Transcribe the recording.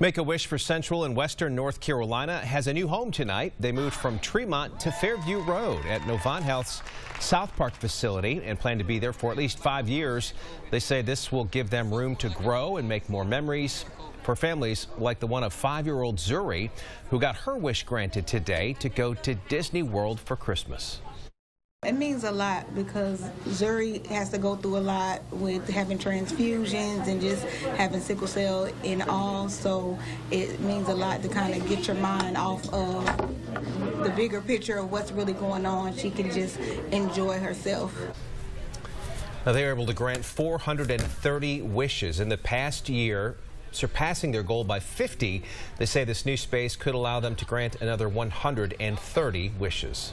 Make-A-Wish for Central and Western North Carolina has a new home tonight. They moved from Tremont to Fairview Road at Novant Health's South Park facility and plan to be there for at least five years. They say this will give them room to grow and make more memories for families like the one of five-year-old Zuri, who got her wish granted today to go to Disney World for Christmas. It means a lot because Zuri has to go through a lot with having transfusions and just having sickle cell and all. So it means a lot to kind of get your mind off of the bigger picture of what's really going on. She can just enjoy herself. Now, they were able to grant 430 wishes in the past year surpassing their goal by 50. They say this new space could allow them to grant another 130 wishes.